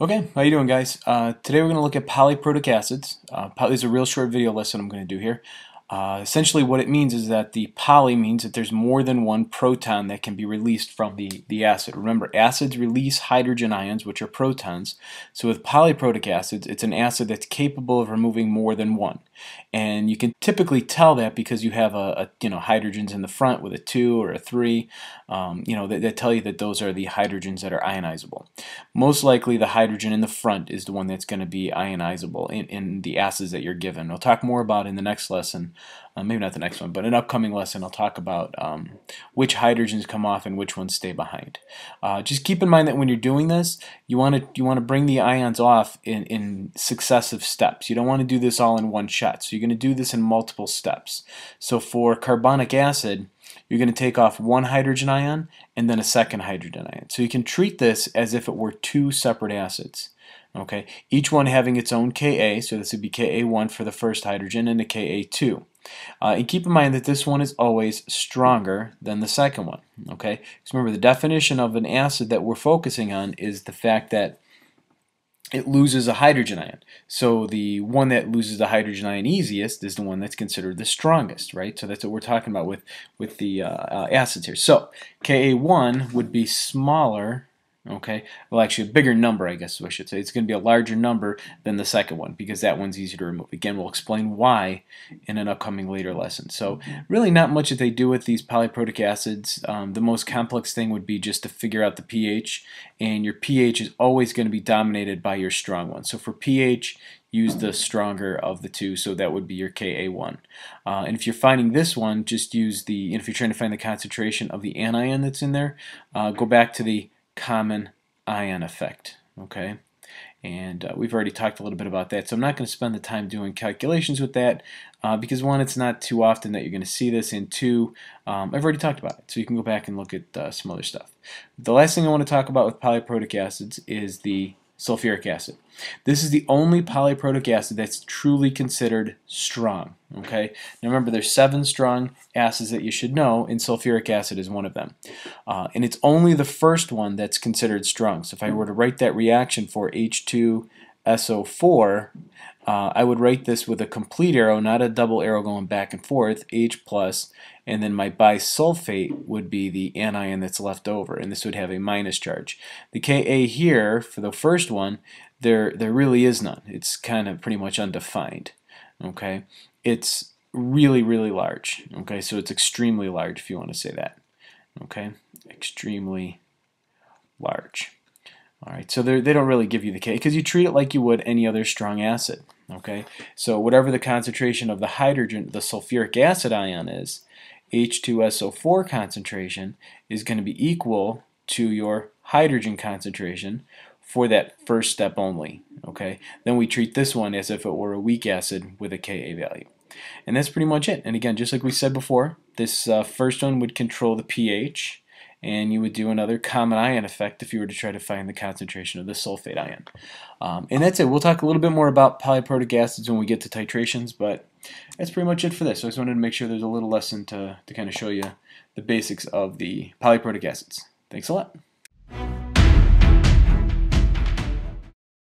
Okay, how you doing guys? Uh, today we're going to look at polyprotic acids. Uh, this is a real short video lesson I'm going to do here. Uh, essentially what it means is that the poly means that there's more than one proton that can be released from the, the acid. Remember, acids release hydrogen ions, which are protons. So with polyprotic acids, it's an acid that's capable of removing more than one. And you can typically tell that because you have a, a you know hydrogens in the front with a 2 or a 3. Um, you know, that, that tell you that those are the hydrogens that are ionizable. Most likely the hydrogen in the front is the one that's going to be ionizable in, in the acids that you're given. We'll talk more about in the next lesson uh, maybe not the next one, but an upcoming lesson I'll talk about um, which hydrogens come off and which ones stay behind. Uh, just keep in mind that when you're doing this, you want to you want to bring the ions off in, in successive steps. You don't want to do this all in one shot. So you're going to do this in multiple steps. So for carbonic acid, you're going to take off one hydrogen ion and then a second hydrogen ion. So you can treat this as if it were two separate acids. Okay, each one having its own Ka, so this would be Ka1 for the first hydrogen and a Ka2. Uh, and keep in mind that this one is always stronger than the second one. Okay, because remember the definition of an acid that we're focusing on is the fact that it loses a hydrogen ion. So the one that loses the hydrogen ion easiest is the one that's considered the strongest, right? So that's what we're talking about with with the uh, uh, acids here. So Ka1 would be smaller okay? Well actually a bigger number I guess I should say. It's going to be a larger number than the second one because that one's easier to remove. Again we'll explain why in an upcoming later lesson. So really not much that they do with these polyprotic acids. Um, the most complex thing would be just to figure out the pH and your pH is always going to be dominated by your strong one. So for pH use the stronger of the two, so that would be your Ka1. Uh, and if you're finding this one, just use the, if you're trying to find the concentration of the anion that's in there, uh, go back to the common ion effect. Okay, and uh, we've already talked a little bit about that, so I'm not going to spend the time doing calculations with that uh, because one, it's not too often that you're going to see this, and two, um, I've already talked about it, so you can go back and look at uh, some other stuff. The last thing I want to talk about with polyprotic acids is the sulfuric acid. This is the only polyprotic acid that's truly considered strong. Okay. Now remember, there's seven strong acids that you should know, and sulfuric acid is one of them. Uh, and it's only the first one that's considered strong. So if I were to write that reaction for H2SO4, uh, I would write this with a complete arrow, not a double arrow going back and forth, H plus, and then my bisulfate would be the anion that's left over, and this would have a minus charge. The Ka here, for the first one, there, there really is none. It's kind of pretty much undefined. Okay, It's really, really large. Okay, so it's extremely large if you want to say that. Okay, extremely large. All right, so they don't really give you the K because you treat it like you would any other strong acid. Okay, so whatever the concentration of the hydrogen, the sulfuric acid ion is, H2SO4 concentration is going to be equal to your hydrogen concentration for that first step only. Okay, then we treat this one as if it were a weak acid with a Ka value. And that's pretty much it. And again, just like we said before, this uh, first one would control the pH and you would do another common ion effect if you were to try to find the concentration of the sulfate ion. Um, and that's it. We'll talk a little bit more about polyprotic acids when we get to titrations, but that's pretty much it for this. So I just wanted to make sure there's a little lesson to, to kind of show you the basics of the polyprotic acids. Thanks a lot.